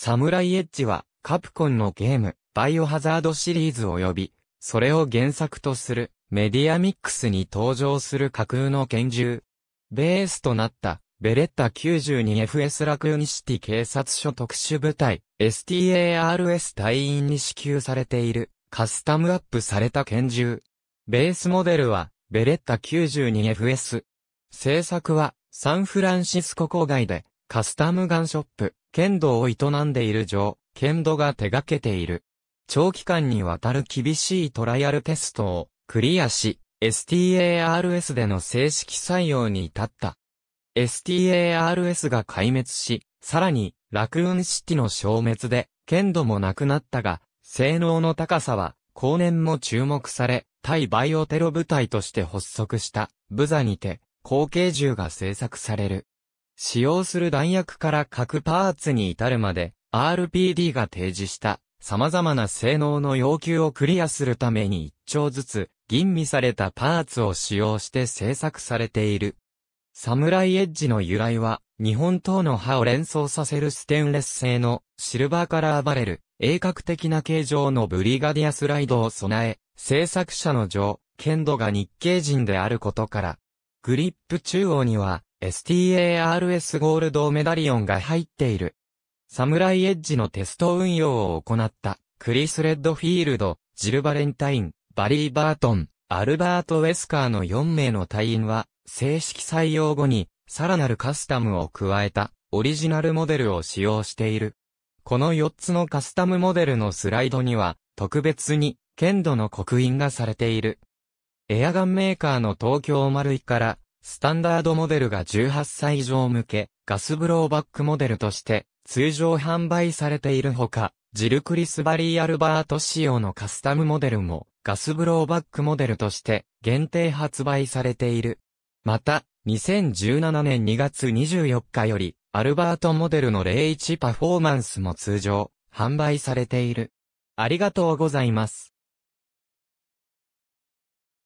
サムライエッジは、カプコンのゲーム、バイオハザードシリーズ及び、それを原作とする、メディアミックスに登場する架空の拳銃。ベースとなった、ベレッタ 92FS ラクーニシティ警察署特殊部隊、STARS 隊員に支給されている、カスタムアップされた拳銃。ベースモデルは、ベレッタ 92FS。制作は、サンフランシスコ郊外で、カスタムガンショップ、剣道を営んでいるジョー、剣道が手掛けている。長期間にわたる厳しいトライアルテストをクリアし、STARS での正式採用に至った。STARS が壊滅し、さらに、ラクーンシティの消滅で、剣度もなくなったが、性能の高さは、後年も注目され、対バイオテロ部隊として発足した、ブザにて、後継銃が製作される。使用する弾薬から各パーツに至るまで、RPD が提示した、様々な性能の要求をクリアするために一丁ずつ、吟味されたパーツを使用して製作されている。サムライエッジの由来は、日本刀の刃を連想させるステンレス製のシルバーカラーバレル、鋭角的な形状のブリガディアスライドを備え、制作者の上、剣道が日系人であることから、グリップ中央には STARS ゴールドメダリオンが入っている。サムライエッジのテスト運用を行ったクリス・レッドフィールド、ジル・バレンタイン、バリー・バートン、アルバート・ウェスカーの4名の隊員は正式採用後に、さらなるカスタムを加えた、オリジナルモデルを使用している。この4つのカスタムモデルのスライドには、特別に、剣度の刻印がされている。エアガンメーカーの東京丸いから、スタンダードモデルが18歳以上向け、ガスブローバックモデルとして、通常販売されているほか、ジルクリスバリーアルバート仕様のカスタムモデルも、ガスブローバックモデルとして限定発売されている。また、2017年2月24日より、アルバートモデルの01パフォーマンスも通常、販売されている。ありがとうございます。